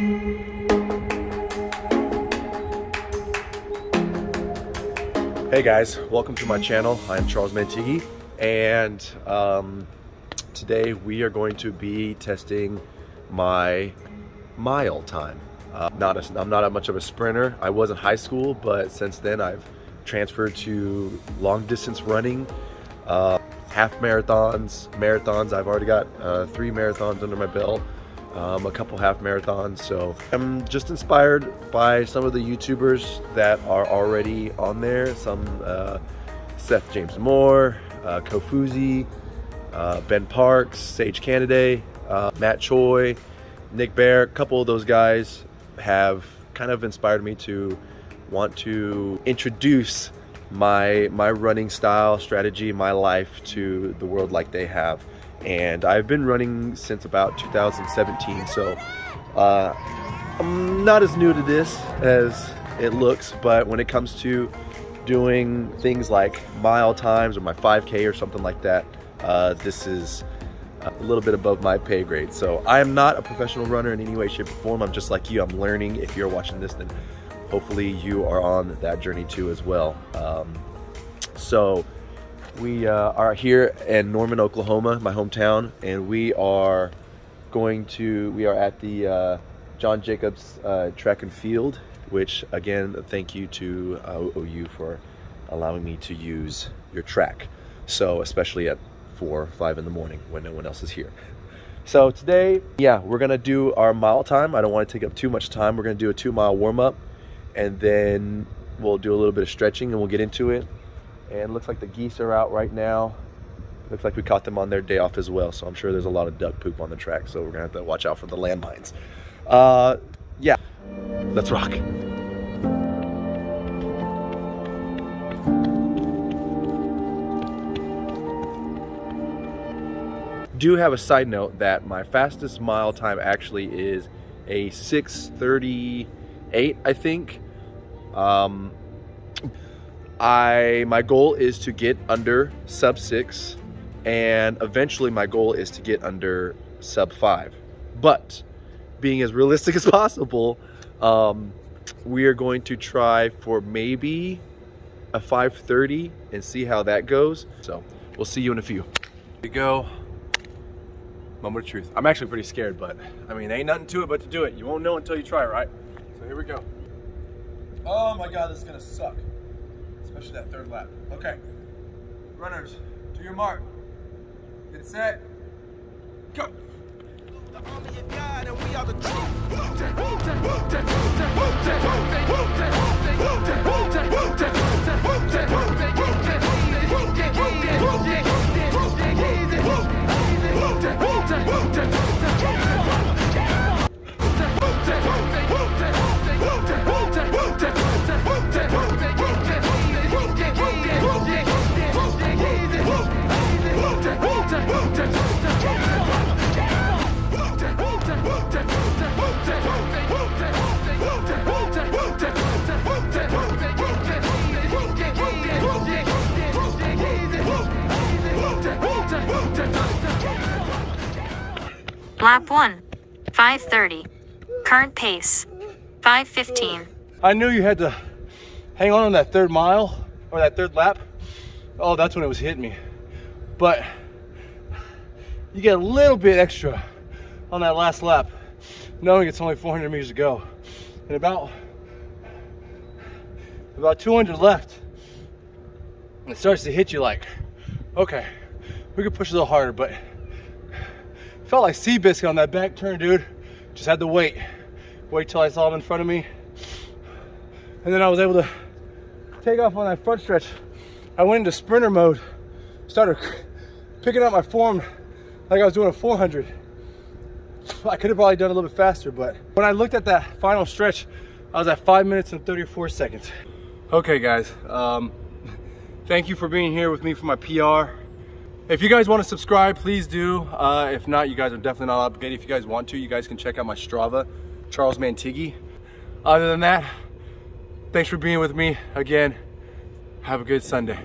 Hey guys, welcome to my channel. I'm Charles Mantaghi and um, today we are going to be testing my mile time. Uh, not a, I'm not much of a sprinter. I was in high school, but since then I've transferred to long distance running, uh, half marathons, marathons. I've already got uh, three marathons under my belt um, a couple half marathons. So I'm just inspired by some of the YouTubers that are already on there. Some uh, Seth James Moore, uh, Kofuzi, uh, Ben Parkes, Sage Canaday, uh, Matt Choi, Nick Bare. A couple of those guys have kind of inspired me to want to introduce my my running style, strategy, my life to the world like they have and I've been running since about 2017 so uh, I'm not as new to this as it looks but when it comes to doing things like mile times or my 5k or something like that uh, this is a little bit above my pay grade. So I am not a professional runner in any way shape or form. I'm just like you. I'm learning. If you're watching this then hopefully you are on that journey too as well. Um, so we uh, are here in Norman, Oklahoma, my hometown, and we are going to, we are at the uh, John Jacobs uh, Track and Field, which again, thank you to uh, OU for allowing me to use your track. So, especially at four, five in the morning when no one else is here. So today, yeah, we're gonna do our mile time. I don't wanna take up too much time. We're gonna do a two mile warm up and then we'll do a little bit of stretching and we'll get into it and looks like the geese are out right now. Looks like we caught them on their day off as well, so I'm sure there's a lot of duck poop on the track, so we're gonna have to watch out for the landmines. Uh, yeah, let's rock. do have a side note that my fastest mile time actually is a 638 I think um, I my goal is to get under sub six and eventually my goal is to get under sub five. But being as realistic as possible, um, we are going to try for maybe a 530 and see how that goes. So we'll see you in a few. Here we go. Moment of truth. I'm actually pretty scared, but I mean, ain't nothing to it but to do it. You won't know until you try, right? So here we go. Oh my God, this is gonna suck especially that third lap. Okay, runners, to your mark. Get set, go. Lap 1. 5.30. Current pace. 5.15. I knew you had to hang on on that third mile or that third lap. Oh, that's when it was hitting me. But you get a little bit extra on that last lap, knowing it's only 400 meters to go. And about, about 200 left, it starts to hit you like, okay, we could push a little harder, but Felt like Seabiscuit on that back turn, dude. Just had to wait. Wait till I saw him in front of me. And then I was able to take off on that front stretch. I went into sprinter mode. Started picking up my form like I was doing a 400. I could have probably done a little bit faster, but when I looked at that final stretch, I was at five minutes and 34 seconds. Okay guys, um, thank you for being here with me for my PR. If you guys want to subscribe, please do. Uh, if not, you guys are definitely not obligated. If you guys want to, you guys can check out my Strava, Charles Mantaghi. Other than that, thanks for being with me again. Have a good Sunday.